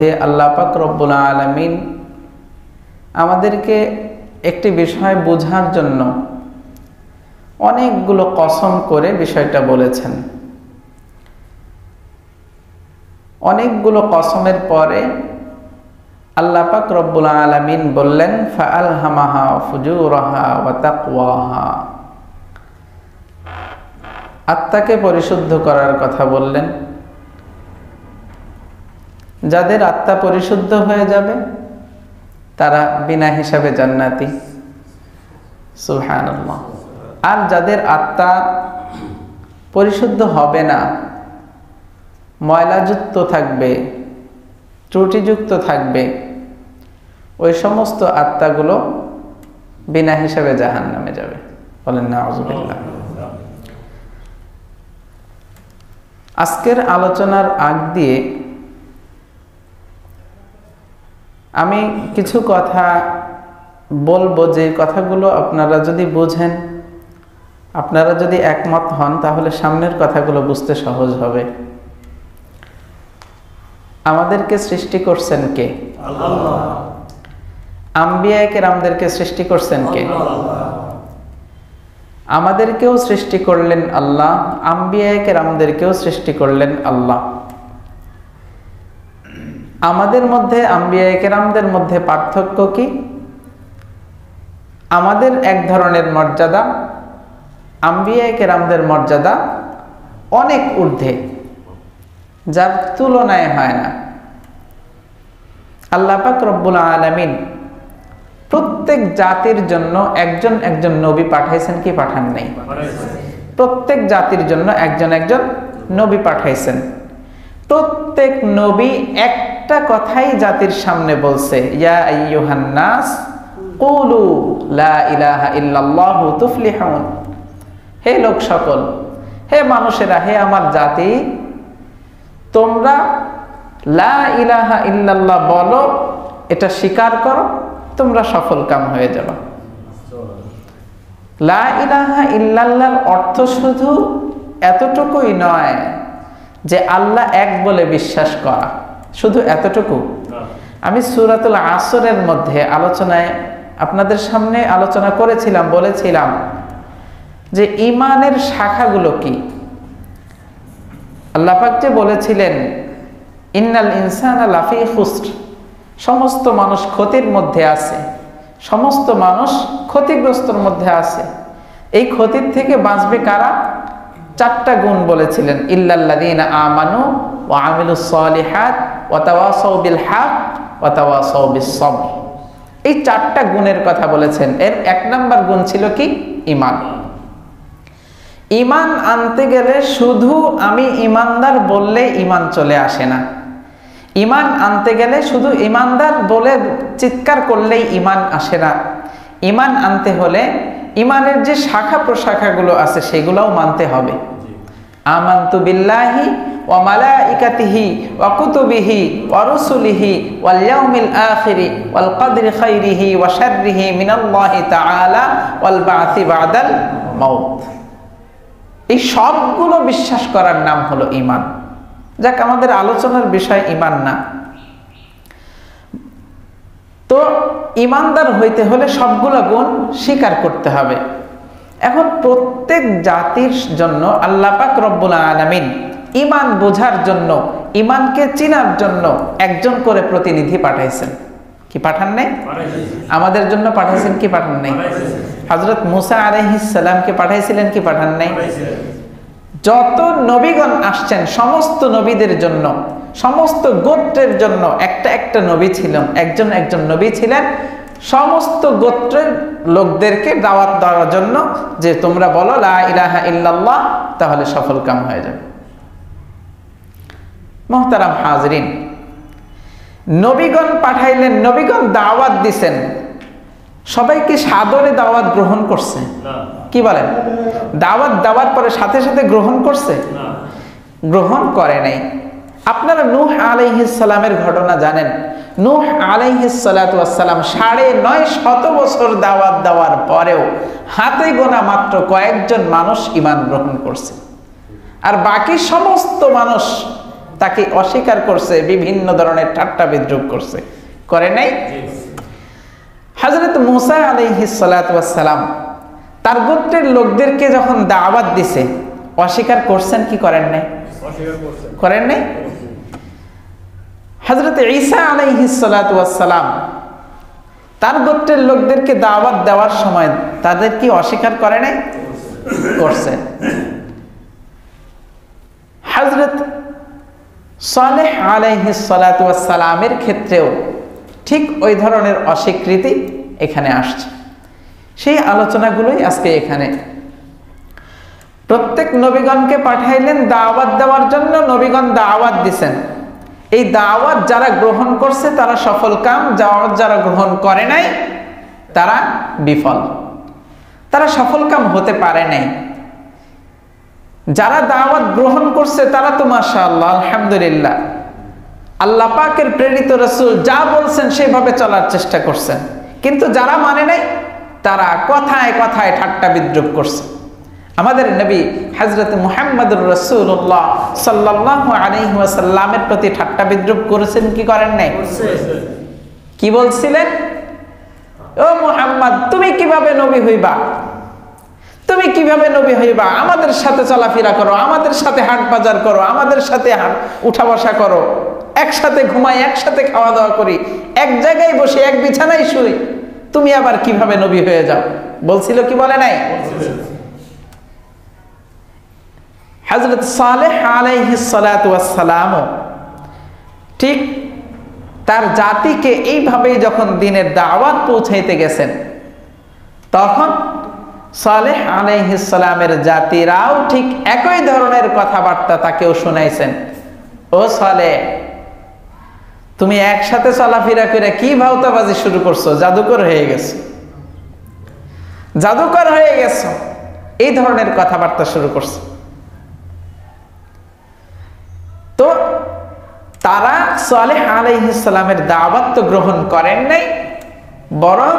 যে আল্লাহ পাক রব্বুল আলমিন আমাদেরকে একটি বিষয় বোঝার জন্য অনেকগুলো কসম করে বিষয়টা বলেছেন। অনেকগুলো কসমের পরে আল্লাহ পাক রব্বুল আলমিন বললেন ফাআল হামাহা ফুজুরহা ওয়াতাকওয়াহা আত্মাকে পরিশুদ্ধ করার কথা বললেন। যাদের আত্মা পরিশুদ্ধ হয়ে যাবে, তারা বিনা হিসাবে জান্নাতি। সুহান আর যাদের আত্মা পরিশুদ্ধ হবে না, ময়লাযুক্ত থাকবে, ত্রুটিযুক্ত থাকবে, ওই সমস্ত আত্মাগুলো বিনা হিসাবে জাহান নামে যাবে। বলেন না আজবিল্লা আজকের আলোচনার আগ দিয়ে আমি কিছু কথা বলব যে কথাগুলো আপনারা যদি বুঝেন আপনারা যদি একমত হন তাহলে সামনের কথাগুলো বুঝতে সহজ হবে। আমাদেরকে সৃষ্টি করছেন কে? আম্বিয়াকে রামদেরকে সৃষ্টি করছেন কে? আমাদেরকেও সৃষ্টি করলেন আল্লাহ আম্বিয়াকে রামদেরকেও সৃষ্টি করলেন আল্লাহ। আমাদের মধ্যে, আম্বিয়া কেরামদের মধ্যে পার্থক্য কি? আমাদের এক ধরনের মর্যাদা, আম্বিয়া কেরামদের মর্যাদা অনেক ঊর্ধ্বে, যার তুলনায় হয় না। আল্লাহ পাক রব্বুল আলমিন প্রত্যেক জাতির জন্য একজন একজন নবী পাঠাইছেন কি পাঠান নাই? প্রত্যেক জাতির জন্য একজন একজন নবী পাঠাইছেন। প্রত্যেক নবী একটা কথাই জাতির সামনে বলছে, ইয়া আইয়ুহান্নাস কুলু লা ইলাহা ইল্লাল্লাহু তুফলিহুন। হে লোক সকল, হে মানুষেরা, হে আমার জাতি, তোমরা লা ইলাহা ইল্লাল্লাহ বলো, এটা স্বীকার করো, তোমরা সফল কাম হয়ে যাবা। লা ইলাহা ইল্লাল্লাহর অর্থ শুধু এতটুকুই নয় যে আল্লাহ এক বলে বিশ্বাস করা। শুধু এতটুকু? আমি সুরাতুল আসরের মধ্যে আলোচনায় আপনাদের সামনে আলোচনা করেছিলাম বলেছিলাম যে ইমানের শাখাগুলো কি? আল্লাপাক যে বলেছিলেন ইন্নাল ইনসান লাফি হুস্ট সমস্ত মানুষ ক্ষতির মধ্যে আছে সমস্ত মানুষ ক্ষতিগ্রস্তর মধ্যে আছে। এই ক্ষতির থেকে বাঁচবে কারা? চারটা গুণ বলেছিলেন ইল্লাল্লাদিন আমানু ও আমিলুস সালিহাত ওয়াতাওয়াসাউ বিল হক ওয়াতাওয়াসাউ বিস সবর। এই চারটা গুণের কথা বলেছেন। এর এক নাম্বার গুণ ছিল কি? ইমান ইমান আনতে গেলে শুধু আমি ইমানদার বললে ইমান চলে আসে না। ইমান আনতে গেলে শুধু ইমানদার বলে চিৎকার করলেই ইমান আসে না। ইমান আনতে হলে ইমানের যে শাখা প্রশাখাগুলো আছে, সেগুলোও মানতে হবে। আমান্তু বিল্লাহি ওয়া মালাইকাতিহি ওয়া কুতুবিহি ওয়া রুসুলিহি ওয়াল ইয়াউমিল আখিরি ওয়াল কদরি খাইরিহি ওয়া শাররিহি মিনাল্লাহি তাআলা ওয়াল বা'থি বাদাল মাউত। এই সবগুলো বিশ্বাস করার নাম হলো ইমান যাক, আমাদের আলোচনার বিষয় ইমান না। তো ইমানদার হইতে হলে সবগুলো গুণ স্বীকার করতে হবে। এখন প্রত্যেক জাতির জন্য আল্লাহ পাক রব্বুল আলমিন ইমান বোঝার জন্য ইমানকে চিনার জন্য একজন করে প্রতিনিধি পাঠাইছেন। কি পাঠান নাই? আমাদের জন্য পাঠাইছেন কি পাঠান নাই? হজরত মুসা আলহিসামকে পাঠাইছিলেন কি পাঠান নাই? যত নবীগণ আসছেন, সমস্ত নবীদের জন্য, সমস্ত গোত্রের জন্য একটা একটা নবী ছিলেন, একজন একজন নবী ছিলেন সমস্ত গোত্রের লোকদেরকে দাওয়াত দেওয়ার জন্য যে তোমরা বলো লা ইলাহা ইল্লাল্লাহ তাহলে সফল কাম হয়ে যাবে। মোহতারাম হাজরিন নবীগণ পাঠাইলেন নবীগণ দাওয়াত দিছেন। সবাই কি সাদরে দাওয়াত গ্রহণ করছে। কি বলেন? দাওয়াত দেওয়ার পরে সাথে সাথে গ্রহণ করছে? গ্রহণ করে নাই। আপনারা নূহ আলাইহিসালামের ঘটনা জানেন। নূহ আলাইহিসালাম সাড়ে নয় শত বছর দাওয়াত দেওয়ার পরেও হাতে গোনা মাত্র কয়েকজন মানুষ ইমান গ্রহণ করছে। আর বাকি সমস্ত মানুষ তাকে অস্বীকার করছে বিভিন্ন ধরনের ঠাট্টা বিদ্রুপ করছে। করে নাই? হজরত মুসা আলহি সালাম তার গোত্রের লোকদেরকে যখন দাওয়াত দিছে অস্বীকার করছেন কি করেন নাই? করেন নাই? হজরত ঈসা আলহি সালাম তার গোত্রের লোকদেরকে দাওয়াত দেওয়ার সময় তাদের কি অস্বীকার করে নাই? করছে। হজরত সালেহ আলহি সালামের ক্ষেত্রেও ঠিক ওই ধরনের অস্বীকৃতি এখানে আসছে। সেই আলোচনাগুলোই আজকে এখানে। প্রত্যেক নবীগণকে পাঠাইলেন, দাওয়াত দেওয়ার জন্য নবীগণ দাওয়াত দিছেন। এই দাওয়াত যারা গ্রহণ করছে, তারা সফল কাম, দাওয়াত যারা গ্রহণ করে নাই, তারা বিফল। তারা সফল কাম হতে পারে নাই। যারা দাওয়াত গ্রহণ করছে, তারা তো মাসা আল্লাহ আলহামদুলিল্লাহ। আল্লাহ পাকের প্রেরিত রসুল যা বলছেন, সেভাবে চলার চেষ্টা করছেন। কিন্তু যারা মানে নাই, তারা কথায় কথায় ঠাট্টা বিদ্রুপ করছে। আমাদের নবী হজরত মুহাম্মদুর রসুল্লাহ সাল্লাহ আলহিহাসাল্লামের প্রতি ঠাট্টা বিদ্রুপ করেছেন কি করেন নাই? কি বলছিলেন? ও মুহাম্মদ তুমি কীভাবে নবী হইবা? তুমি কীভাবে নবী হইবা? আমাদের সাথে চলাফেরা করো আমাদের সাথে হাট বাজার করো আমাদের সাথে উঠা বসা করো। একসাথে ঘুমাই একসাথে খাওয়া দাওয়া করি এক জায়গায় বসে এক বিছানায় শুই। তুমি আবার কীভাবে নবী হয়ে যাও? বলছিল কি বলে নাই? হজরত সালেহ আলাইহিসালাম ঠিক তার জাতিকে এইভাবেই যখন দিনের দাওয়াত পৌঁছাইতে গেছেন, তখন সালেহ আলাইহিসালামের জাতিরাও ঠিক একই ধরনের কথাবার্তা তাকেও শুনাইছেন। ও সালে তুমি একসাথে চলাফেরা করে কি ভাওতাবাজি শুরু করছ? জাদুকর হয়ে গেছো। জাদুকর হয়ে গেছো। এই ধরনের কথাবার্তা শুরু করছে। তো তারা সালেহ আলাইহিসালামের দাওয়াত তো গ্রহণ করেন নাই, বরং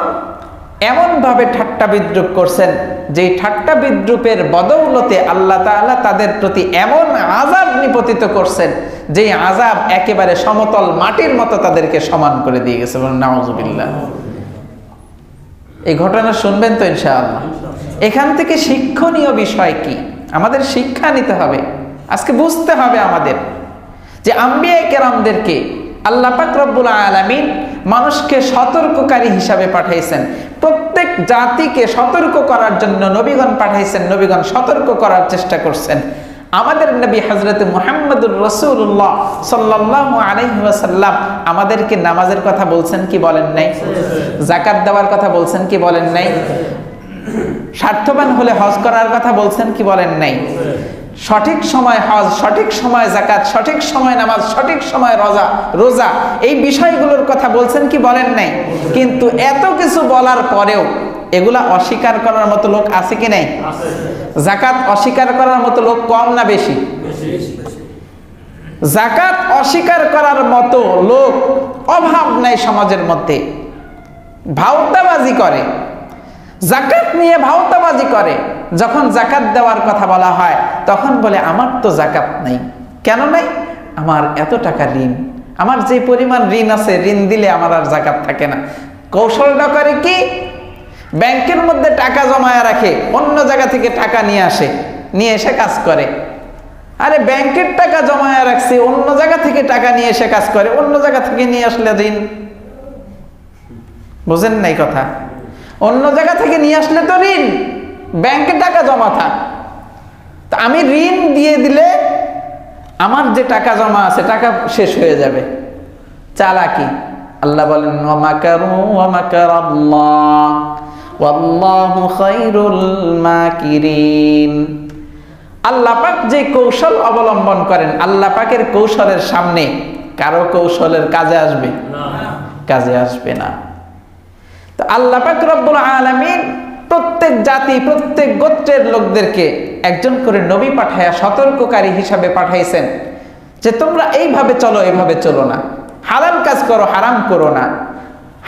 এমনভাবে ঠাট্টা বিদ্রুপ করছেন যে ঠাট্টা বিদ্রুপের বদৌলতে আল্লাহ তাআলা তাদের প্রতি এমন আজাব নিপতিত করছেন যে আজাব একেবারে সমতল মাটির মতো তাদেরকে সমান করে দিয়ে গেছে বলেন, নাউজুবিল্লাহ। এই ঘটনা শুনবেন তো ইনশাআল্লাহ। এখান থেকে শিক্ষণীয় বিষয় কি? আমাদের শিক্ষা নিতে হবে, আজকে বুঝতে হবে আমাদের। যে আম্বিয়া কেরামদেরকে আল্লাহ পাক রব্বুল আলামিন মানুষকে সতর্ককারী হিসাবে পাঠাইছেন। প্রত্যেক জাতিকে সতর্ক করার জন্য নবীগণ পাঠাইছেন, নবীগণ সতর্ক করার চেষ্টা করছেন। আমাদের নবী হজরত মুহাম্মদুর রসুল্লাহ সাল্লাহ আলহিহাসাল্লাম আমাদেরকে নামাজের কথা বলছেন কি বলেন নাই? জাকাত দেওয়ার কথা বলছেন কি বলেন নাই? স্বার্থবান হলে হজ করার কথা বলছেন কি বলেন নাই? সঠিক সময় হজ সঠিক সময় জাকাত সঠিক সময় নামাজ সঠিক সময় রোজা রোজা। এই বিষয়গুলোর কথা বলছেন কি বলেন নাই? কিন্তু এত কিছু বলার পরেও এগুলা অস্বীকার করার মতো লোক আছে কি নাই? জাকাত অস্বীকার করার মতো লোক কম না বেশি? জাকাত অস্বীকার করার মতো লোক অভাব নাই সমাজের মধ্যে। ভাওতাবাজি করে। জাকাত নিয়ে ভাওতাবাজি করে। যখন জাকাত দেওয়ার কথা বলা হয়, তখন বলে, আমার তো জাকাত নেই। কেন নাই? আমার এত টাকা ঋণ। আমার যে পরিমাণ ঋণ আছে, ঋণ দিলে আমার আর জাকাত থাকে না। কৌশলটা করে কি? ব্যাংকের মধ্যে টাকা জমায়া রাখে, অন্য জায়গা থেকে টাকা নিয়ে আসে, নিয়ে এসে কাজ করে। আরে, ব্যাংকের টাকা জমায়া রাখছি, অন্য জায়গা থেকে টাকা নিয়ে এসে কাজ করে, অন্য জায়গা থেকে নিয়ে আসলে ঋণ। বুঝেন নাই কথা? অন্য জায়গা থেকে নিয়ে আসলে তো ঋণ। ব্যাংকে টাকা জমা থাক। তা আমি ঋণ দিয়ে দিলে আমার যে টাকা জমা আছে টাকা শেষ হয়ে যাবে। চালাকি। আল্লাহ বলেন ওয়ামাকারু ওয়ামাকার আল্লাহ ওয়াল্লাহু খায়রুল মাকিরিন। আল্লাহ পাক যে কৌশল অবলম্বন করেন আল্লাহ পাকের কৌশলের সামনে কারও কৌশলের কাজে আসবে? কাজে আসবে না। তো আল্লাহ পাক রব্বুল আলামিন প্রত্যেক জাতি, প্রত্যেক গোত্রের লোকদেরকে একজন করে নবী পাঠায়া সতর্ককারী হিসাবে পাঠাইছেন যে তোমরা এইভাবে চলো এইভাবে চলো না। হালাল কাজ করো, হারাম করো না।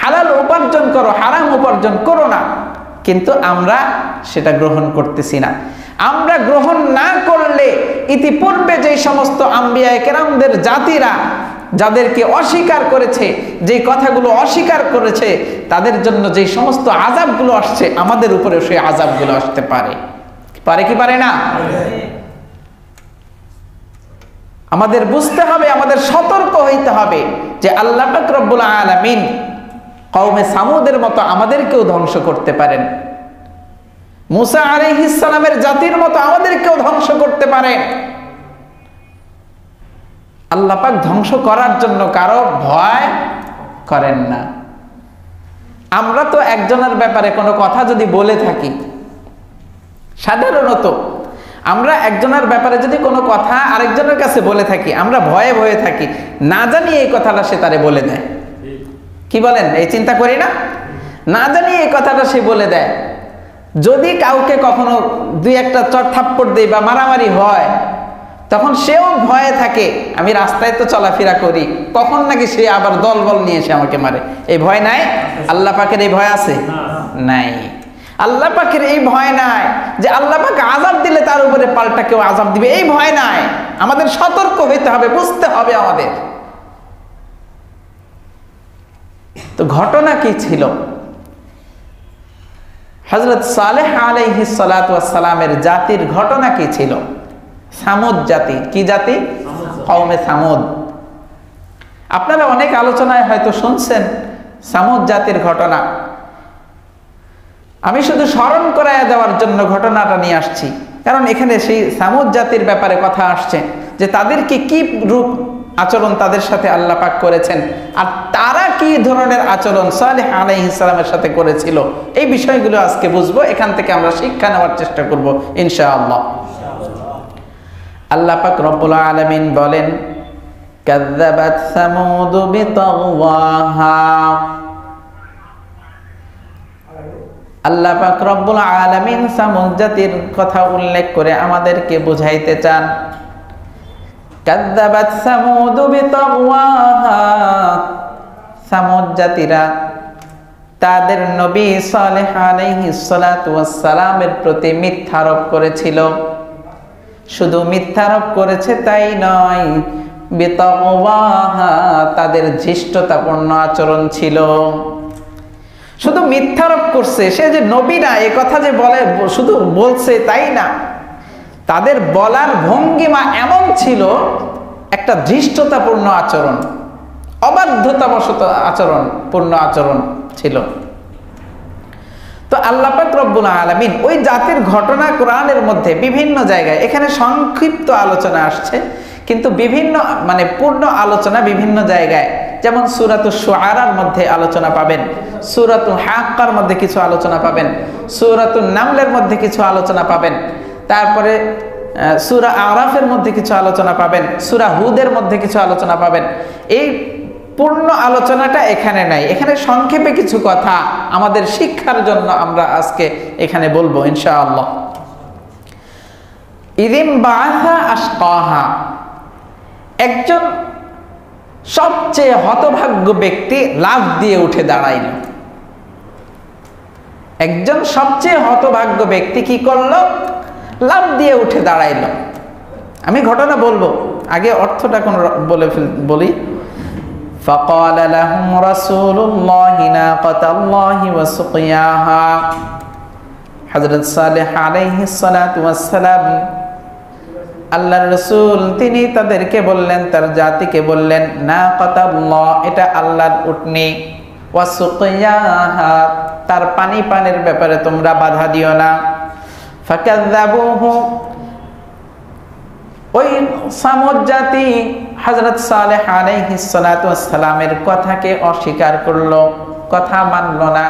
হালাল উপার্জন করো, হারাম উপার্জন করো না। কিন্তু আমরা সেটা গ্রহণ করতেছি না। আমরা গ্রহণ না করলে ইতিপূর্বে যে সমস্ত আম্বিয়া কেরামদের জাতিরা যাদেরকে অস্বীকার করেছে যে কথাগুলো অস্বীকার করেছে, তাদের জন্য যে সমস্ত আজাবগুলো আসছে, আমাদের উপরে সেই আজাবগুলো আসতে পারে। পারে কি পারে না? আমাদের বুঝতে হবে, আমাদের সতর্ক হইতে হবে যে আল্লাহ রব্বুল আলমিন কৌমে সামুদের মতো আমাদেরকেও ধ্বংস করতে পারেন। মুসা আলিহিসালামের জাতির মতো আমাদেরকেও ধ্বংস করতে পারেন। আল্লাপাক ধ্বংস করার জন্য কারও ভয় করেন না। আমরা তো একজনের ব্যাপারে কোনো কথা যদি বলে থাকি, সাধারণত আমরা একজনের ব্যাপারে যদি কোনো কথা আরেকজনের কাছে বলে থাকি, আমরা ভয়ে ভয়ে থাকি, না জানি এই কথাটা সে তারে বলে দেয়। কি বলেন? এই চিন্তা করি না। না জানি এই কথাটা সে বলে দেয়। যদি কাউকে কখনো দুই একটা চট থাপ্পড় দেয় বা মারামারি হয় তখন সেও ভয়ে থাকে, আমি রাস্তায় তো চলাফেরা করি, কখন নাকি সে আবার দল বল নিয়ে এসে আমাকে মারে? এই ভয় নাই? আল্লাহ পাকের এই ভয় আছে? নাই। আল্লাহ পাকের এই ভয় নাই যে আল্লাহ পাকে আজাব দিলে তার উপরে পাল্টা কেউ আজাব দিবে, এই ভয় নাই। আমাদের সতর্ক হইতে হবে, বুঝতে হবে আমাদের। তো ঘটনা কি ছিল? হজরত সালেহ আলাইহি সালামের জাতির ঘটনা কি ছিল? সামুদ জাতি। কি জাতি? কৌমে সামুদ। আপনারা অনেক আলোচনায় হয়তো শুনছেন সামুদ জাতির ঘটনা। আমি শুধু স্মরণ করাইয়া দেওয়ার জন্য ঘটনাটা নিয়ে আসছি। কারণ এখানে সেই সামুদ জাতির ব্যাপারে কথা আসছে যে তাদেরকে কি রূপ আচরণ তাদের সাথে আল্লাহ পাক করেছেন আর তারা কি ধরনের আচরণ সালেহ আলাই ইসলামের সাথে করেছিল। এই বিষয়গুলো আজকে বুঝব। এখান থেকে আমরা শিক্ষা নেওয়ার চেষ্টা করব, ইনশাআল্লাহ। আল্লাহ পাক রব্বুল আলামিন বলেন, কাযযাবাত সামুদ বিতাগওয়াহা আল্লাহ পাক রব্বুল আলামিন সামুদ জাতির কথা উল্লেখ করে আমাদেরকে বুঝাইতে চান, কাযযাবাত সামুদ বিতাগওয়াহা সামুদ জাতিরা তাদের নবী সালেহ আলাইহিস সালাতু ওয়াস সালামের প্রতি মিথ্যা আরোপ করেছিল। শুধু মিথ্যারোপ করেছে তাই নয়। তাদের ধৃষ্টতাপূর্ণ আচরণ ছিল। শুধু মিথ্যারোপ করছে, সে যে নবী না, এ কথা যে বলে, শুধু বলছে তাই না। তাদের বলার ভঙ্গিমা এমন ছিল, একটা ধৃষ্টতাপূর্ণ আচরণ, অবাধ্যতাবশত আচরণ, পূর্ণ আচরণ ছিল। তো আল্লাহ পাক রব্বুল আলমিন ওই জাতির ঘটনা কোরআনের মধ্যে বিভিন্ন জায়গায়, এখানে সংক্ষিপ্ত আলোচনা আসছে, কিন্তু বিভিন্ন মানে পূর্ণ আলোচনা বিভিন্ন জায়গায়। যেমন সুরাতু সোয়ারার মধ্যে আলোচনা পাবেন, সুরাতু হাক্কার মধ্যে কিছু আলোচনা পাবেন, সুরাতু নামলের মধ্যে কিছু আলোচনা পাবেন, তারপরে সুরা আরাফের মধ্যে কিছু আলোচনা পাবেন, সুরা হুদের মধ্যে কিছু আলোচনা পাবেন। এই পূর্ণ আলোচনাটা এখানে নাই। এখানে সংক্ষেপে কিছু কথা আমাদের শিক্ষার জন্য আমরা আজকে এখানে বলব, ইনশাআল্লাহ। ইদিম বাহা আশকাহা। একজন সবচেয়ে হতভাগ্য ব্যক্তি লাভ দিয়ে উঠে দাঁড়াইল। একজন সবচেয়ে হতভাগ্য ব্যক্তি কি করল? লাভ দিয়ে উঠে দাঁড়াইল। আমি ঘটনা বলব, আগে অর্থটা কোন বলে বলি। فقال لهم رسول الله ناقة الله وسقياها হযরত সালেহ আলাইহিস সালাতু ওয়াস সালাম আল্লাহর রাসূল তিনি তাদেরকে বললেন তার জাতিকে বললেন না কাতাল্লাহ এটা আল্লাহর উটনি ওয়াসুকিয়াহা তার পানি পানের ব্যাপারে তোমরা বাধা দিও না ফাকাযাবুহু ওই সামুদ জাতি হজরত সালেহ আলাইহিসালামের কথাকে অস্বীকার করল, কথা মানল না।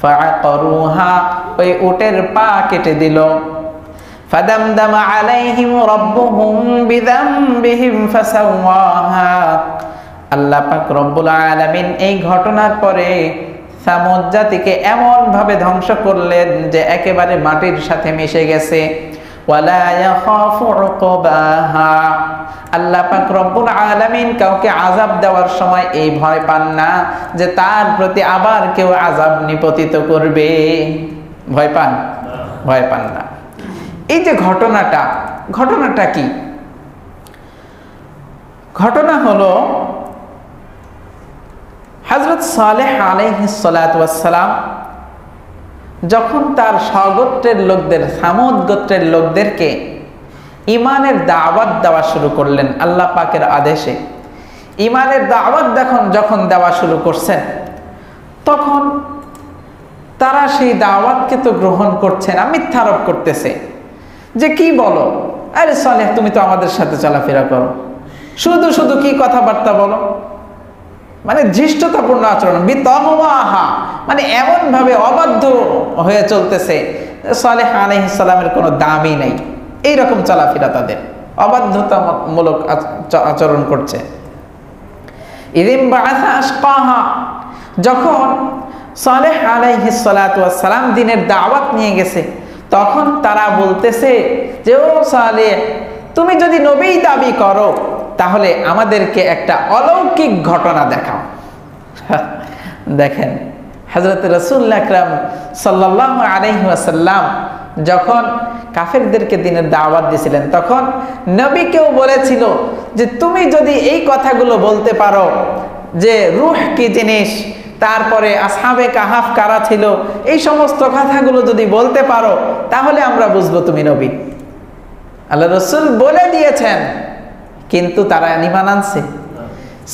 ফাআকরুহা, ওই উটের পা কেটে দিল। ফাদামদাম আলাইহিম রব্বুহুম বিযামবিহিম ফাসাওয়াহা। আল্লাহ পাক রব্বুল আলামিন এই ঘটনার পরে সামুদ জাতিকে এমন ভাবে ধ্বংস করলেন যে একেবারে মাটির সাথে মিশে গেছে। আল্লাহ পাক রব্বুল আলামিন কাউকে আজাব দেওয়ার সময় এই ভয় পান না যে তার প্রতি আবার কেউ আজাব নিপতিত করবে। ভয় পান? ভয় পান না। এই যে ঘটনাটা ঘটনাটা কি? ঘটনা হলো হজরত সালেহ আলহিসালাম যখন তার স্বগোত্রের লোকদের, সামদ গোত্রের লোকদেরকে ইমানের দাওয়াত দেওয়া শুরু করলেন আল্লাহ পাকের আদেশে। ইমানের দাওয়াত দেখুন, যখন দেওয়া শুরু করছেন, তখন তারা সেই দাওয়াতকে তো গ্রহণ করছে না মিথ্যারোপ করতেছে। যে কি বলো? আরে সালেহ, তুমি তো আমাদের সাথে চলাফেরা করো। শুধু শুধু কি কথাবার্তা বলো? মানে ধৃষ্টতাপূর্ণ আচরণ বিতমহা মানে এমন ভাবে অবাধ্য হয়ে চলতেছে। সালেহ আলহিসাল্লামের কোনো দামই নেই। এইরকম চলাফেরা তাদের। অবাধ্যতামূলক আচরণ করছে। যখন সালেহ আলাইহিসালাম দিনের দাওয়াত নিয়ে গেছে, তখন তারা বলতেছে যে, ও সালেহ, তুমি যদি নবী দাবি করো তাহলে আমাদেরকে একটা অলৌকিক ঘটনা দেখাও। দেখেন হজরত রসুল্লাহ আকরাম সাল্লাহ আলহিহাসাল্লাম যখন কাফেরদেরকে দিনের দাওয়াত দিয়েছিলেন, তখন নবীকেও বলেছিল যে, তুমি যদি এই কথাগুলো বলতে পারো যে, রুহ কি জিনিস? তারপরে আসহাবে কাহাফ কারা ছিল? এই সমস্ত কথাগুলো যদি বলতে পারো, তাহলে আমরা বুঝব তুমি নবী। আল্লাহ রসুল বলে দিয়েছেন কিন্তু তারা নিমান আনছে।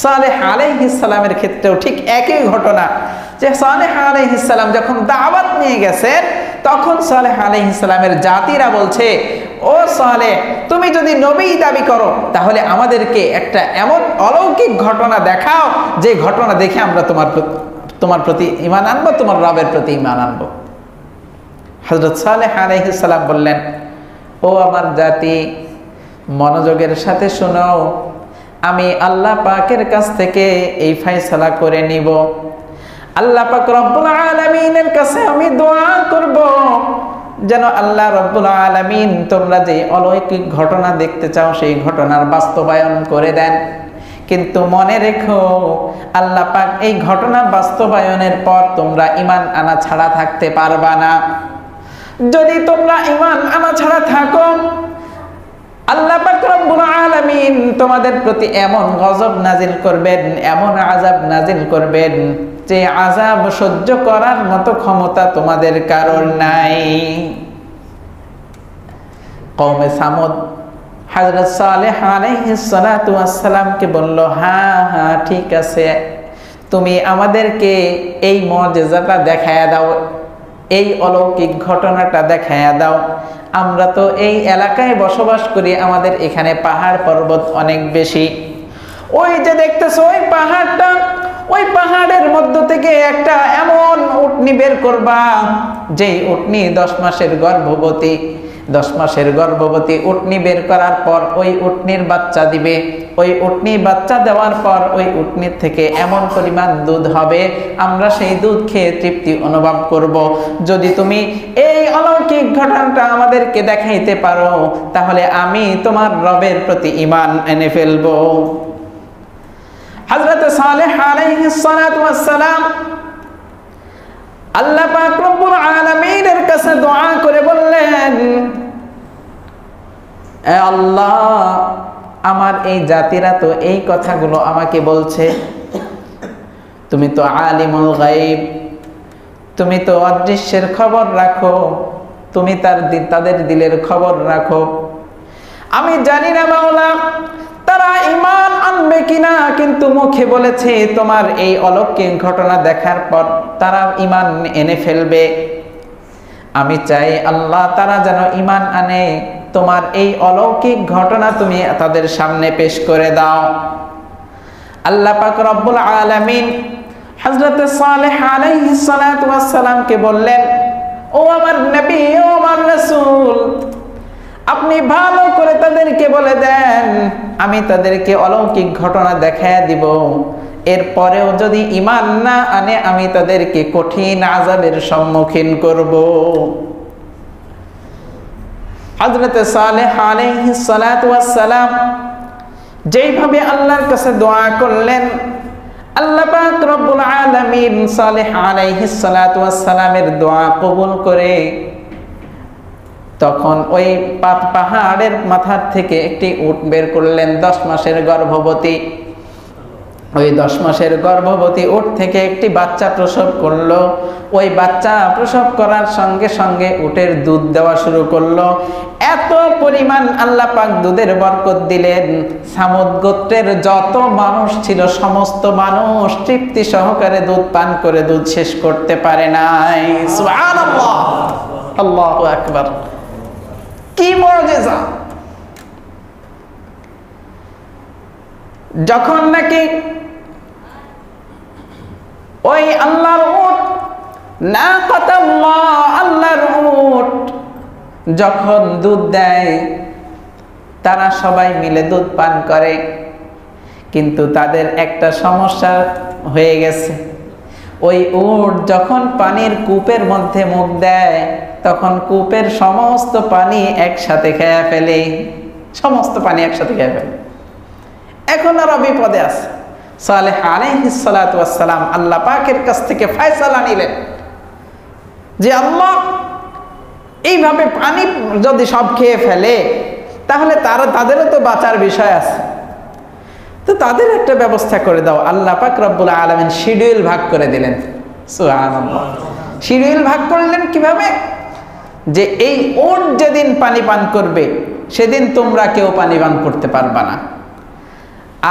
সালেহ আলাইহিসালামের ক্ষেত্রেও ঠিক একই ঘটনা যে সালেহ আলাইহিসালাম যখন দাওয়াত নিয়ে গেছেন তখন সালেহ আলাইহিসালামের জাতিরা বলছে, ও সালেহ, তুমি যদি নবী দাবি করো, তাহলে আমাদেরকে একটা এমন অলৌকিক ঘটনা দেখাও, যে ঘটনা দেখে আমরা তোমার তোমার প্রতি ইমান আনব, তোমার রবের প্রতি ইমান আনব। হজরত সালেহ আলাইহিসালাম বললেন, ও আমার জাতি মনোযোগের সাথে শোনো আমি আল্লাহ পাকের কাছ থেকে এই ফাইসলা করে নিব। আল্লাহ পাক রব্বুল আলামিনের কাছে আমি দোয়া করব, যেন আল্লাহ রব্বুল আলামিন তোমরা যে অলৌকিক ঘটনা দেখতে চাও, সেই ঘটনার বাস্তবায়ন করে দেন। কিন্তু মনে রেখো, আল্লাহ পাক এই ঘটনা বাস্তবায়নের পর তোমরা ইমান আনা ছাড়া থাকতে পারবা না। যদি তোমরা ইমান আনা ছাড়া থাকো আল্লাহ পাক রব্বুল আলামিন তোমাদের প্রতি এমন গজব নাজিল করবেন, এমন আযাব নাজিল করবেন যে আজাব সহ্য করার মতো ক্ষমতা তোমাদের কারণ নাই। কওমে সামদ হযরত সালেহ আলাইহিস সালাতু ওয়াসসালামকে বলল হ্যাঁ হ্যাঁ ঠিক আছে। তুমি আমাদেরকে এই মজেজাটা দেখায়া দাও। এই অলৌকিক ঘটনাটা দেখায়া দাও। আমরা তো এই এলাকায় বসবাস করি, আমাদের এখানে পাহাড় পর্বত অনেক বেশি। ওই যে দেখতেছো, ওই পাহাড়টা, ওই পাহাড়ের মধ্য থেকে একটা এমন উটনি বের করবা, যেই উটনি দশ মাসের গর্ভবতী। দশ মাসের গর্ভবতী উটনি বের করার পর ওই উটনির বাচ্চা দিবে। ওই উটনি বাচ্চা দেওয়ার পর ওই উটনির থেকে এমন পরিমাণ দুধ হবে, আমরা সেই দুধ খেয়ে তৃপ্তি অনুভব করব। যদি তুমি এই অলৌকিক ঘটনাটা আমাদেরকে দেখাইতে পারো, তাহলে আমি তোমার রবের প্রতি ইমান এনে ফেলব। হযরত সালেহ আলাইহিস সালাম আল্লাহ পাক রব্বুল আলামিনের আল্লাহ, আমার এই জাতিরা তো এই কথাগুলো আমাকে বলছে। তুমি তো আলিমুল গাইব তুমি তো অদৃশ্যের খবর রাখো, তুমি তার তাদের দিলের খবর রাখো। আমি জানি না মাওলা, তারা ইমান আনবে কিনা, কিন্তু মুখে বলেছে, তোমার এই অলৌকিক ঘটনা দেখার পর তারা ইমান এনে ফেলবে। আমি চাই আল্লাহ তারা যেন ইমান আনে। তোমার এই অলৌকিক ঘটনা তুমি তাদের সামনে পেশ করে দাও। আল্লাহ পাক রব্বুল আলামিন হযরত সালেহ আলাইহিস সালাতু ওয়াস সালামকে বললেন, ও আমার নবী, ও আমার রাসূল, আপনি ভালো করে তাদেরকে বলে দেন, আমি তাদেরকে অলৌকিক ঘটনা দেখায় দিব। এরপরেও যদি ইমান না আনে, আমি তাদেরকে কঠিন আজাবের সম্মুখীন করব। হজরত সালেহ আলাইহিস সালাতু ওয়াস সালাম যেইভাবে আল্লাহর কাছে দোয়া করলেন, আল্লাহ পাক রব্বুল আলামিন সালেহ আলাইহিস সালাতু ওয়াস সালামের দোয়া কবুল করে তখন ওই পাহাড়ের মাথার থেকে একটি উট বের করলেন দশ মাসের গর্ভবতী। ওই দশ মাসের গর্ভবতী উট থেকে একটি বাচ্চা প্রসব করল। ওই বাচ্চা প্রসব করার সঙ্গে সঙ্গে উটের দুধ দেওয়া শুরু করল। এত পরিমাণ আল্লাহ পাক দুধের বরকত দিলেন। সামুদ গোত্রের যত মানুষ ছিল, সমস্ত মানুষ তৃপ্তি সহকারে দুধ পান করে দুধ শেষ করতে পারে নাই। আল্লাহু আকবার। কি মজেজা যখন নাকি ওই আল্লাহর উট, না আল্লাহর উট যখন দুধ দেয়, তারা সবাই মিলে দুধ পান করে। কিন্তু তাদের একটা সমস্যা হয়ে গেছে। ওই উট যখন পানির কূপের মধ্যে মুখ দেয়, তখন কূপের সমস্ত পানি একসাথে খেয়ে ফেলে। সমস্ত পানি একসাথে খেয়ে ফেলে। এখন আরও বিপদে আছে। সালেহ আলাইহিসালাম আল্লাহ পাকের কাছ থেকে ফায়সালা নিলেন। যে আল্লাহ, এইভাবে পানি যদি সব খেয়ে ফেলে, তাহলে তারা, তাদেরও তো বাঁচার বিষয় আছে। তো তাদের একটা ব্যবস্থা করে দাও। আল্লাহ পাক রব্বুল আলমিন শিডিউল ভাগ করে দিলেন। শিডিউল ভাগ করলেন কীভাবে? যে এই ওট যেদিন পানি পান করবে, সেদিন তোমরা কেউ পানি পান করতে পারবা না।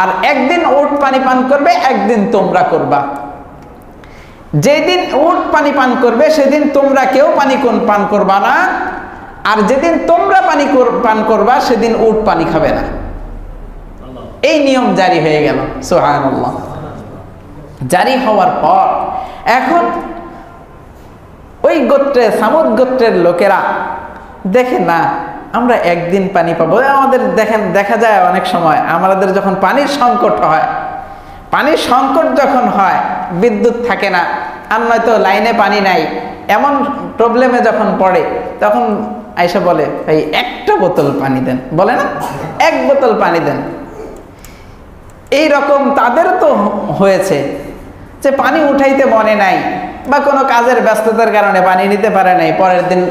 আর একদিন ওট পানি পান করবে, একদিন তোমরা করবা। যেদিন উট পানি পান করবে, সেদিন তোমরা কেউ পানি কোন পান করবা না। আর যেদিন তোমরা পানি পান করবা, সেদিন উট পানি খাবে না। এই নিয়ম জারি হয়ে গেল সোহান জারি হওয়ার পর, এখন ওই গোত্রে সামুদ গোত্রের লোকেরা দেখে না আমরা একদিন পানি পাবো। আমাদের দেখেন, দেখা যায় অনেক সময় আমাদের যখন পানির সংকট হয়, পানির সংকট যখন হয়, বিদ্যুৎ থাকে না, আর নয়তো লাইনে পানি নাই, এমন প্রবলেমে যখন পড়ে, তখন আইসা বলে, ভাই, একটা বোতল পানি দেন। বলে না? এক বোতল পানি দেন। এই রকম তাদের তো হয়েছে যে পানি উঠাইতে মনে নাই বা কোনো কাজের ব্যস্ততার কারণে পানি নিতে পারে নাই, পরের দিন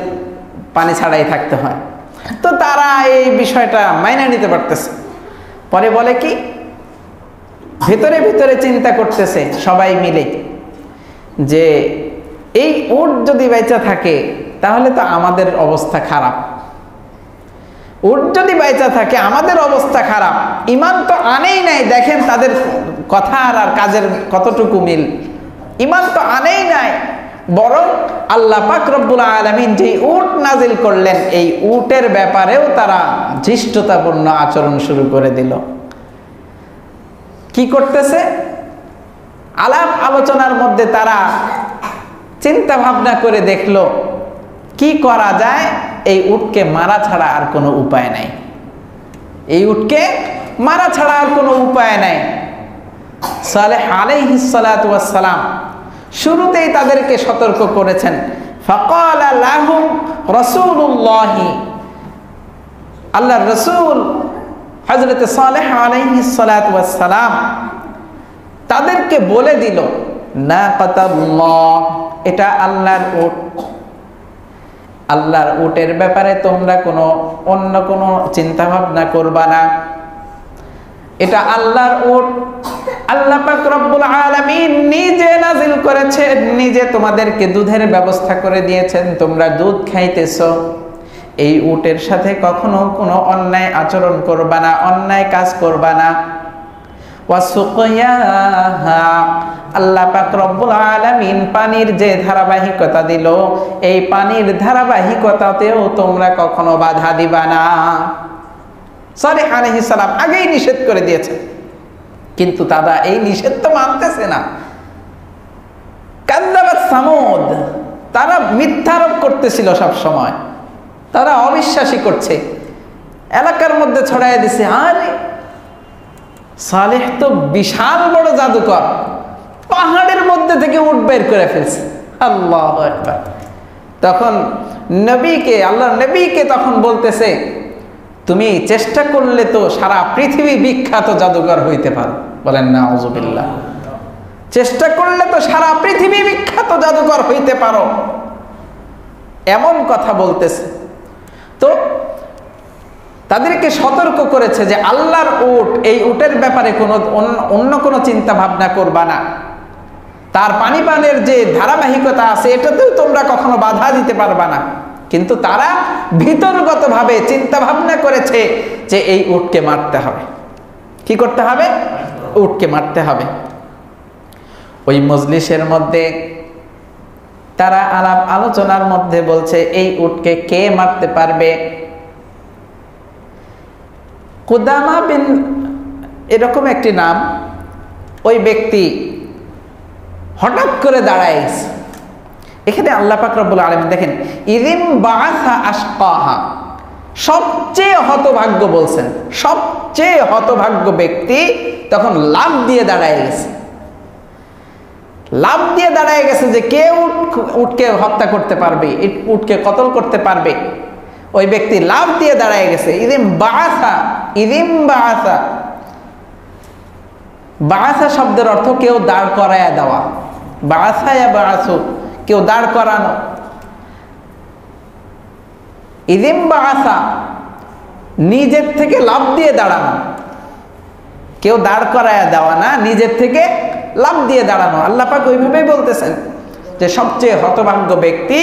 পানি ছাড়াই থাকতে হয়। তো তারা এই বিষয়টা মাইনে নিতে পারতেছে। পরে বলে কি, ভিতরে ভিতরে চিন্তা করতেছে সবাই মিলে যে এই উট যদি বেচা থাকে, তাহলে তো আমাদের অবস্থা খারাপ। উট যদি বেচা থাকে, আমাদের অবস্থা খারাপ। ইমান তো আনেই নাই, দেখেন তাদের কথা আর কাজের কতটুকু মিল। ইমান তো আনেই নাই। বরং আল্লাহ পাক রব্বুল আলমিন যেই উট নাজিল করলেন, এই উটের ব্যাপারেও তারা ধৃষ্টতাপূর্ণ আচরণ শুরু করে দিল। কি করতেছে? আলাপ আলোচনার মধ্যে তারা চিন্তা ভাবনা করে দেখল, কি করা যায়? এই উটকে মারা ছাড়া আর কোনো উপায় নাই। এই উটকে মারা ছাড়া আর কোনো উপায় নাই। সালেহ আলাইহিসালাম শুরুতেই তাদেরকে সতর্ক করেছেন। আল্লাহ রসুল হজরত আলাইহিসালাম তাদেরকে বলে দিল না এটা আল্লাহর উট। আল্লাহর উটের ব্যাপারে তোমরা কোনো, অন্য কোনো চিন্তা ভাবনা করবা না। এটা আল্লাহর উট। আল্লাহ পাক রব্বুল আলামিন নিজে নাজিল করেছেন, নিজে তোমাদেরকে দুধের ব্যবস্থা করে দিয়েছেন। তোমরা দুধ খাইতেছো, এই উটের সাথে কখনো কোনো অন্যায় আচরণ করবা না, অন্যায় কাজ করবা না। আল্লাহ পাক রব্বুল আলামিন পানির যে ধারাবাহিকতা দিল, এই পানির ধারাবাহিকতাতেও তোমরা কখনো বাধা দিবা না। সরে আলহি সালাম আগেই নিষেধ করে দিয়েছে কিন্তু তারা এই নিষেধ তো মানতেছে না। কান্দাবাদ তারা মিথ্যারোপ করতেছিল সব সময় তারা অবিশ্বাসী করছে। এলাকার মধ্যে ছড়াই দিছে, আরে, সালেহ তো বিশাল বড় জাদুকর। পাহাড়ের মধ্যে থেকে উঠ বের করে ফেলছে। আল্লাহ তখন নবীকে আল্লাহ নবীকে তখন বলতেছে তুমি চেষ্টা করলে তো সারা পৃথিবী বিখ্যাত জাদুঘর হইতে পারো। বলেন না অজুবিল্লাহ চেষ্টা করলে তো সারা পৃথিবী বিখ্যাত জাদুঘর হইতে পারো। এমন কথা বলতেছে। তো তাদেরকে সতর্ক করেছে যে আল্লাহর উট, এই উটের ব্যাপারে কোনো অন্য কোনো চিন্তা ভাবনা করবা না। তার পানি পানের যে ধারাবাহিকতা আছে, এটাতেও তোমরা কখনো বাধা দিতে পারবা না। কিন্তু তারা ভিতরগতভাবে চিন্তা ভাবনা করেছে যে এই উটকে মারতে হবে। কি করতে হবে? উটকে মারতে হবে। ওই মজলিসের মধ্যে তারা আলাপ আলোচনার মধ্যে বলছে, এই উটকে কে মারতে পারবে? কুদামা বিন এরকম একটি নাম, ওই ব্যক্তি হঠাৎ করে দাঁড়ায়। এখানে আল্লাহ পাক রব্বুল আলমিন দেখেন ইদিম সবচেয়ে হতভাগ্য বলছেন, সবচেয়ে হতভাগ্য ব্যক্তি তখন লাভ দিয়ে দাঁড়ায় গেছে। লাভ দিয়ে দাঁড়ায় গেছে যে কে উটকে হত্যা করতে পারবে উটকে কতল করতে পারবে? ওই ব্যক্তি লাভ দিয়ে দাঁড়ায় গেছে ইদিম বাসা ইদিম বাসা বাসা শব্দের অর্থ কেউ দাঁড় করায় দেওয়া। বাসা বাসু কেউ দাঁড় করানো। ইদিম বাসা নিজের থেকে লাভ দিয়ে দাঁড়ানো। কেউ দাঁড় করায় দেওয়া না, নিজের থেকে লাভ দিয়ে দাঁড়ানো। আল্লাহ পাক ওইভাবেই বলতেছেন যে সবচেয়ে হতভাগ্য ব্যক্তি,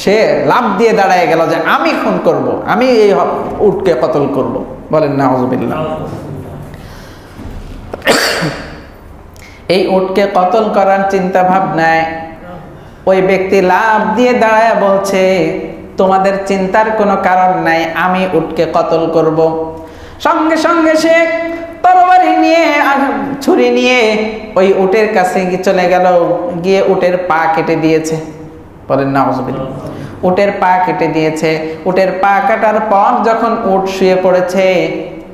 সে লাভ দিয়ে দাঁড়ায় গেল যে আমি খুন করব, আমি এই উটকে কতল করব। বলেন না হজবিল্লা এই উটকে কতল করার চিন্তা ভাবনায় ওই ব্যক্তি লাভ দিয়ে দাঁড়ায় বলছে তোমাদের চিন্তার কোনো কারণ নাই, আমি উটকে কতল করব। সঙ্গে সঙ্গে সে তরবারি নিয়ে ছুরি নিয়ে ওই উটের কাছে চলে গেল। গিয়ে উটের পা কেটে দিয়েছে। বলেন না উটের পা কেটে দিয়েছে। উটের পা কাটার পর যখন উট শুয়ে পড়েছে,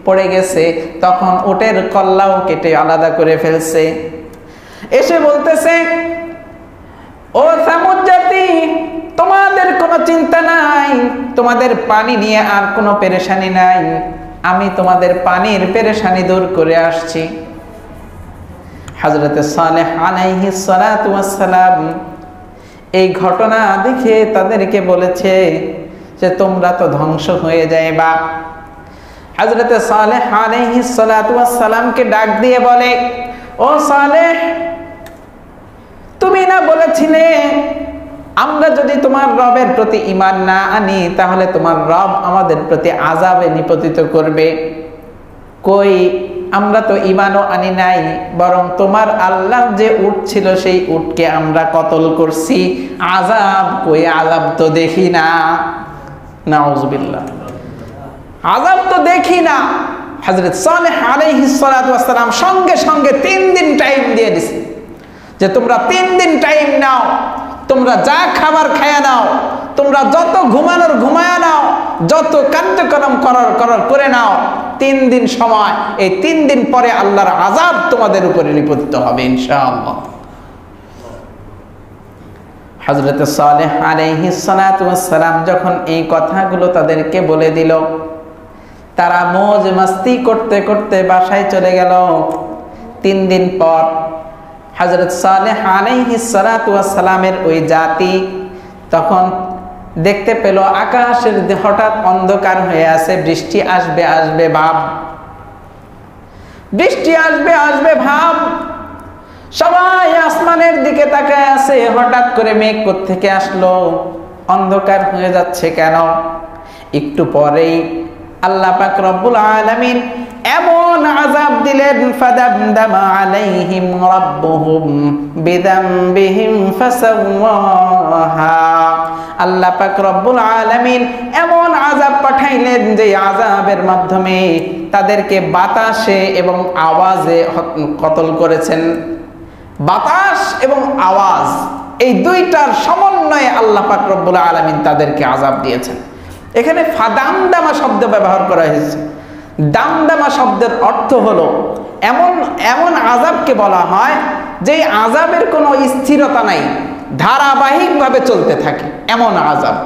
পড়ে গেছে, তখন উটের কল্লাও কেটে আলাদা করে ফেলছে। এসে বলতেছে, ও সামুদ জাতি তোমাদের কোনো চিন্তা নাই। তোমাদের পানি নিয়ে আর কোনো পেরেশানি নাই। আমি তোমাদের পানির পেরেশানি দূর করে আসছি। হাজরতে সালাম এই ঘটনা দেখে তাদেরকে বলেছে যে, তোমরা তো ধ্বংস হয়ে যায় বা হাজরতে সালেহ ডাক দিয়ে বলে, ও সালেহ, তুমি না বলেছিলে আমরা যদি তোমার রবের প্রতি ইমান না আনি, তাহলে তোমার রব আমাদের প্রতি আজাবে নিপতিত করবে। কই, আমরা তো ইমানও আনি নাই, বরং তোমার আল্লাহ যে উঠ ছিল সেই উঠকে আমরা কতল করছি। আজাব কই আজাব তো দেখি না। নাউজবিল্লাহ। আজাব তো দেখি না। হজরত সালেহ আলাইহিস সালাম সঙ্গে সঙ্গে তিন দিন টাইম দিয়ে দিছে। যে তোমরা তিন দিন টাইম নাও তোমরা যা খাবার খায়া নাও, তোমরা যত ঘুমানোর ঘুমায়া নাও, যত কার্যক্রম করার করার করে নাও, তিন দিন সময়, এই তিন দিন পরে আল্লাহর আজাব তোমাদের উপরে নিপতিত হবে ইনশাআল্লাহ। হজরত সালেহ আলহিসালাম যখন এই কথাগুলো তাদেরকে বলে দিল, তারা মোজ মাস্তি করতে করতে বাসায় চলে গেল। তিন দিন পর হজরত সালেহ আলাইহিসালামের ওই জাতি তখন দেখতে পেল আকাশের হঠাৎ অন্ধকার হয়ে আছে, বৃষ্টি আসবে আসবে ভাব। বৃষ্টি আসবে আসবে ভাব। সবাই আসমানের দিকে তাকায় আছে, হঠাৎ করে মেঘ থেকে আসলো? অন্ধকার হয়ে যাচ্ছে কেন? একটু পরেই আল্লাহ পাক রব্বুল আলামিন এমন আযাব দিলেন, ফাদামদামা আলাইহিম রাব্বুহুম বিদামবিহিম ফাসাওয়াহা। আল্লাহ পাক রব্বুল আলামিন এমন আযাব পাঠাইলেন যে আযাবের মাধ্যমে তাদেরকে বাতাসে এবং আওয়াজে কতল করেছেন। বাতাস এবং আওয়াজ, এই দুইটার সমন্বয়ে আল্লাহ পাক রব্বুল আলামিন তাদেরকে আযাব দিয়েছেন। এখানে ফাদামদামা শব্দ ব্যবহার করা হয়েছে। দামদামা শব্দের অর্থ হলো, এমন এমন আজাবকে বলা হয় যে আজাবের কোনো স্থিরতা নাই, ধারাবাহিকভাবে চলতে থাকে, এমন আজাব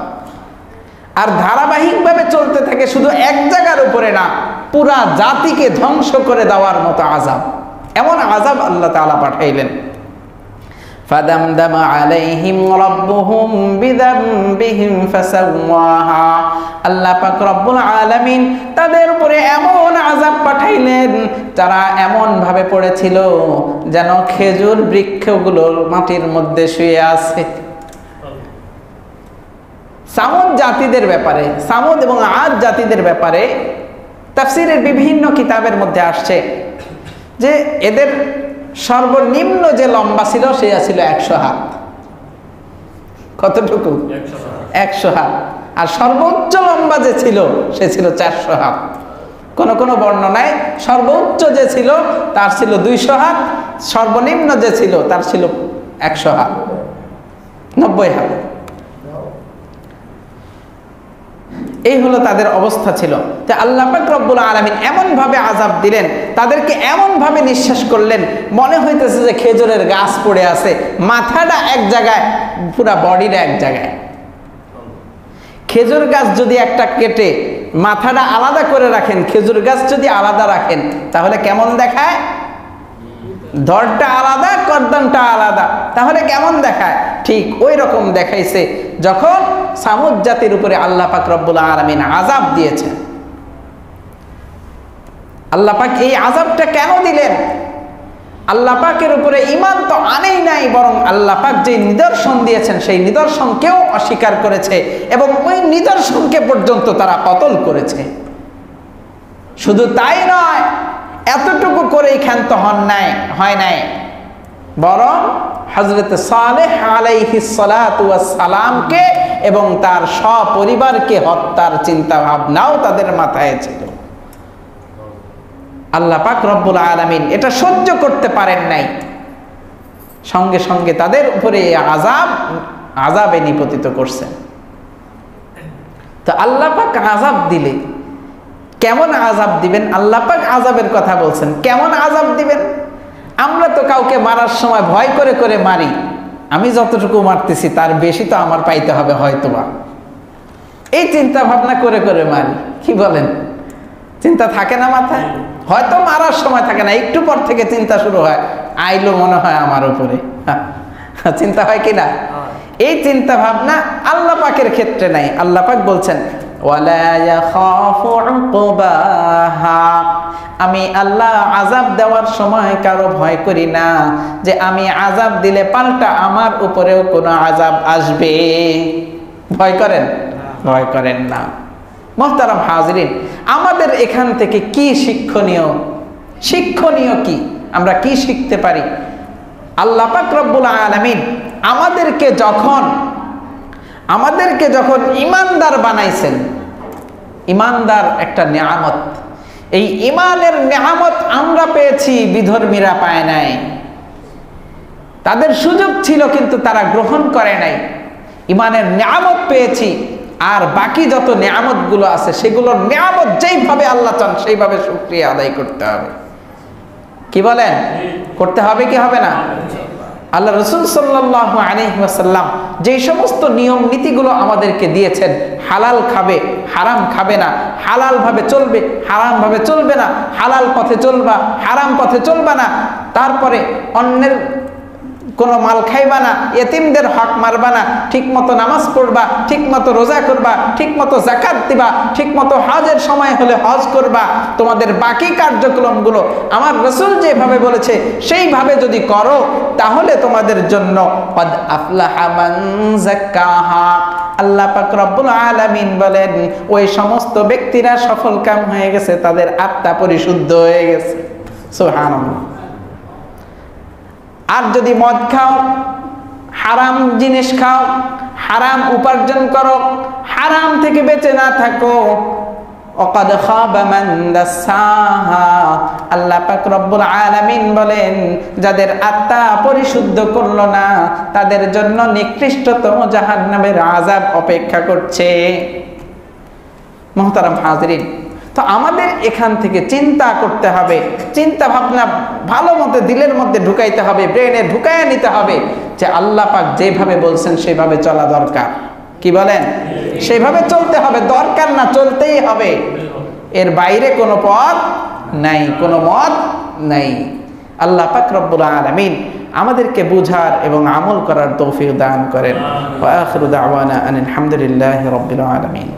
আর ধারাবাহিকভাবে চলতে থাকে শুধু এক জায়গার উপরে না, পুরা জাতিকে ধ্বংস করে দেওয়ার মতো আজাব এমন আজাব আল্লাহ তালা পাঠাইলেন। فدمدم عليهم ربهم بذنبهم فسواها আল্লাহ পাক রব্বুল আলামিন তাদের উপরে এমন আজাব পাঠাইলেন তারা এমন ভাবে পড়েছিল যেন খেজুর বৃক্ষগুলো মাটির মধ্যে শুয়ে আছে সামুদ জাতিদের ব্যাপারে সামুদ এবং আজ জাতিদের ব্যাপারে তাফসিরের বিভিন্ন কিতাবের মধ্যে আসছে যে এদের সর্বনিম্ন যে লম্বা ছিল সে ছিল একশো হাত। কতটুকু? একশো হাত। আর সর্বোচ্চ লম্বা যে ছিল সে ছিল চারশো হাত। কোন কোন বর্ণনায় সর্বোচ্চ যে ছিল তার ছিল দুইশো হাত। সর্বনিম্ন যে ছিল তার ছিল একশো হাত। নব্বই হাত। এই হলো তাদের অবস্থা ছিল। যে আল্লাহ রব্বুল আলমিন এমনভাবে আজাব দিলেন তাদেরকে এমনভাবে নিঃশ্বাস করলেন, মনে হইতেছে যে খেজুরের গাছ পড়ে আছে, মাথাটা এক জায়গায়, পুরা বডিটা এক জায়গায়। খেজুর গাছ যদি একটা কেটে মাথাটা আলাদা করে রাখেন, খেজুর গাছ যদি আলাদা রাখেন, তাহলে কেমন দেখায়? ধরটা আলাদা কর্দনটা আলাদা, তাহলে কেমন দেখায়? ঠিক ওই রকম দেখাইছে যখন সামুদ জাতির উপরে আল্লাহ পাক রব্বুল আলমিন আজাব দিয়েছেন। আল্লাহ পাক এই আজাবটা কেন দিলেন? আল্লাহ পাকের উপরে ইমান তো আনেই নাই, বরং আল্লাহ পাক যে নিদর্শন দিয়েছেন, সেই নিদর্শনকেও অস্বীকার করেছে এবং ওই নিদর্শনকে পর্যন্ত তারা কতল করেছে। শুধু তাই নয়, এতটুকু করেই ক্ষান্ত হন নাই, হয় নাই। বরং হজরত সালেহ সালামকে এবং তার সপরিবারকে হত্যার চিন্তা ভাবনাও তাদের মাথায় ছিল। আল্লাহ পাক রব্বুল আলমিন এটা সহ্য করতে পারেন নাই। সঙ্গে সঙ্গে তাদের উপরে আজাব আজাবে নিপতিত করছেন তো আল্লাহ পাক আজাব দিলে কেমন আজাব দিবেন? আল্লাহ পাক আজাবের কথা বলছেন, কেমন আজাব দিবেন? আমরা তো কাউকে মারার সময় ভয় করে করে মারি। আমি যতটুকু মারতেছি তার বেশি তো আমার পাইতে হবে হয়তোবা। এই চিন্তা ভাবনা করে করে মারি, কি বলেন? চিন্তা থাকে না মাথায়? হয়তো মারার সময় থাকে না একটু পর থেকে চিন্তা শুরু হয় আইলো মনে হয় আমার উপরে। চিন্তা হয় কি না? এই চিন্তা ভাবনা আল্লাহ পাকের ক্ষেত্রে নাই। আল্লাহ পাক বলছেন আমি আল্লাহ আজাব দেওয়ার সময় কারও ভয় করি না যে আমি আজাব দিলে পাল্টা আমার উপরেও কোনো আজাব আসবে। ভয় করেন? ভয় করেন না। মোহতারাম হাজরিন, আমাদের এখান থেকে কি শিক্ষণীয়? শিক্ষণীয় কি? আমরা কি শিখতে পারি? আল্লাহ রব্বুল আলমিন আমাদেরকে যখন আমাদেরকে যখন ইমানদার বানাইছেন ইমানদার একটা নিয়ামত। এই ইমানের নিয়ামত আমরা পেয়েছি, বিধর্মীরা পায় নাই। তাদের সুযোগ ছিল কিন্তু তারা গ্রহণ করে নাই। ইমানের নিয়ামত পেয়েছি। আর বাকি যত নিয়ামতগুলো আছে, সেগুলোর নিয়ামত যেইভাবে আল্লাহ চান, সেইভাবে শুক্রিয়া আদায় করতে হবে। কি বলেন? করতে হবে কি হবে না? আল্লাহ রসুল সাল্লাহ আলহিমাসাল্লাম যেই সমস্ত নিয়ম নীতিগুলো আমাদেরকে দিয়েছেন, হালাল খাবে, হারাম খাবে না, হালাল ভাবে চলবে, হারাম ভাবে চলবে না, হালাল পথে চলবা, হারাম পথে চলবা না, তারপরে অন্যের কোনো মাল খাইবা না, এতিমদের হক মারবা না ঠিক মতো নামাজ পড়বা ঠিক মতো রোজা করবা ঠিক মতো জাকাত দিবা ঠিক মতো হজের সময় হলে হজ করবা, তোমাদের বাকি কার্যক্রমগুলো আমার রসুল যেভাবে বলেছে, সেইভাবে যদি করো, তাহলে তোমাদের জন্য আল্লাহ পাক রব্বুল আলামিন বলেন, ওই সমস্ত ব্যক্তিরা সফল কাম হয়ে গেছে, তাদের আত্মা পরিশুদ্ধ হয়ে গেছে। সুবহানাল্লাহ। আর যদি মদ খাও, হারাম জিনিস খাও, হারাম উপার্জন করো, হারাম থেকে বেঁচে না থাকো, অকাদ আল্লাহ পাক রব্বুল আলামিন বলেন, যাদের আত্মা পরিশুদ্ধ করল না, তাদের জন্য নিকৃষ্টতম জাহান্নামের আজাব অপেক্ষা করছে। মোহতারাম হাজরিন তো আমাদের এখান থেকে চিন্তা করতে হবে, চিন্তা ভাবনা ভালো মতো দিলের মধ্যে ঢুকাইতে হবে ব্রেনে ঢুকাইয়া নিতে হবে যে আল্লাহ পাক যেভাবে বলছেন সেভাবে চলা দরকার। কি বলেন? সেভাবে চলতে হবে, দরকার না চলতেই হবে। এর বাইরে কোনো পথ নাই, কোনো মত নাই। আল্লাহ পাক রব্বুল আলামিন আমাদেরকে বুঝার এবং আমল করার তৌফিক দান করেন। ওয়া আখিরু দাওয়ানা আনিল হামদুলিল্লাহি রাব্বিল আলামিন।